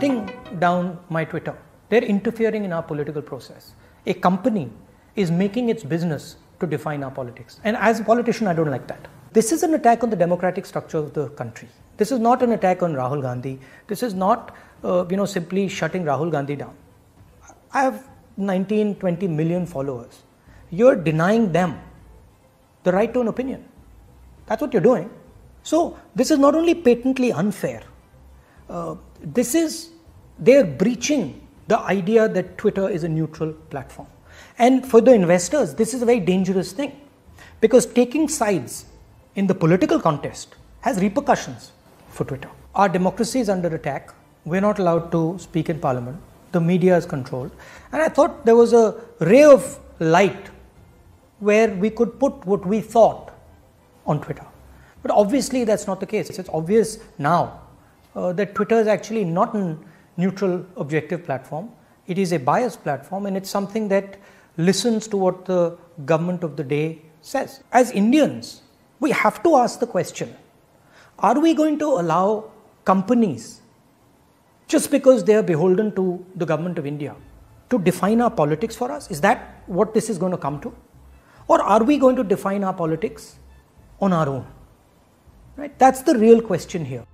shutting down my Twitter. They're interfering in our political process. A company is making its business to define our politics. And as a politician, I don't like that. This is an attack on the democratic structure of the country. This is not an attack on Rahul Gandhi. This is not, uh, you know, simply shutting Rahul Gandhi down. I have 19, 20 million followers. You're denying them the right to an opinion. That's what you're doing. So this is not only patently unfair. Uh, this is they're breaching the idea that Twitter is a neutral platform. And for the investors, this is a very dangerous thing because taking sides in the political contest has repercussions for Twitter. Our democracy is under attack. We're not allowed to speak in parliament. The media is controlled. And I thought there was a ray of light where we could put what we thought on Twitter. But obviously, that's not the case. It's obvious now uh, that Twitter is actually not a neutral, objective platform. It is a biased platform, and it's something that listens to what the government of the day says. As Indians, we have to ask the question are we going to allow companies, just because they are beholden to the government of India, to define our politics for us? Is that what this is going to come to? Or are we going to define our politics on our own? Right? That's the real question here.